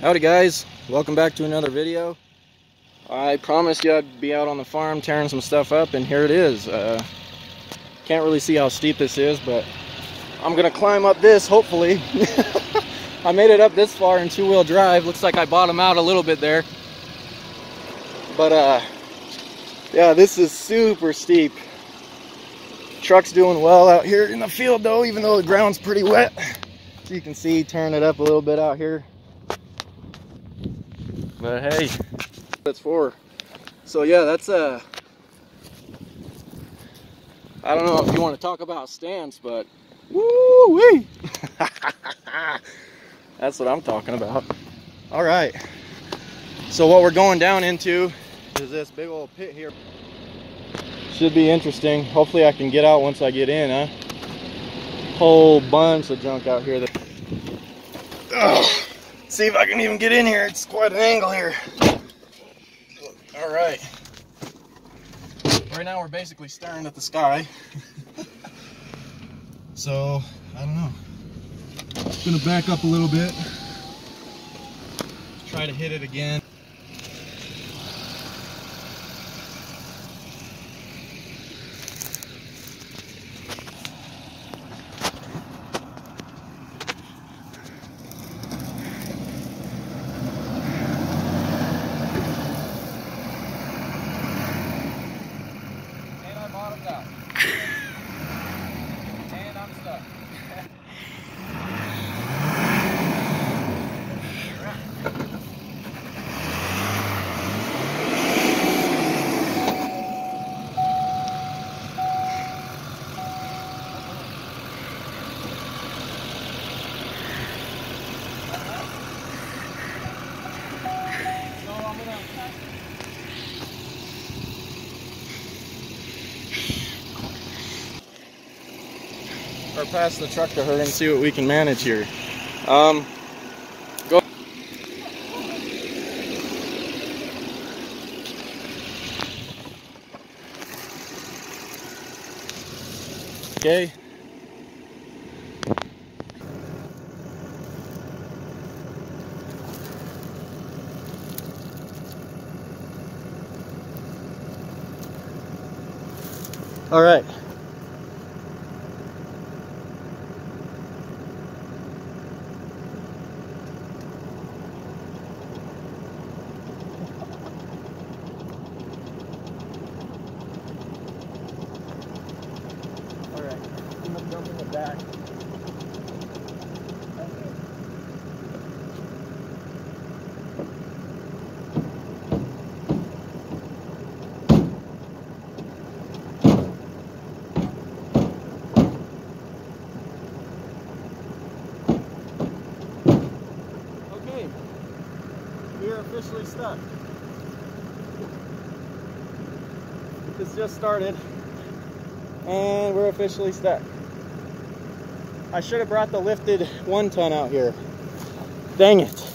Howdy guys, welcome back to another video. I promised you I'd be out on the farm tearing some stuff up and here it is. Uh, can't really see how steep this is, but I'm gonna climb up this hopefully. I made it up this far in two-wheel drive. Looks like I bottom out a little bit there. But uh, yeah, this is super steep. Truck's doing well out here in the field though, even though the ground's pretty wet. So you can see, turn it up a little bit out here. But hey, that's for. So yeah, that's uh I don't know if you want to talk about stance, but woo wee. that's what I'm talking about. All right. So what we're going down into is this big old pit here. Should be interesting. Hopefully I can get out once I get in, huh? Whole bunch of junk out here that oh, see if I can even get in here. It's quite an angle here. All right. Right now we're basically staring at the sky. so, I don't know. I'm gonna back up a little bit. Try to hit it again. Or pass the truck to her and see what we can manage here. Um, go. Okay. All right. Back. Okay, we are officially stuck. This just started and we're officially stuck. I should have brought the lifted one ton out here. Dang it.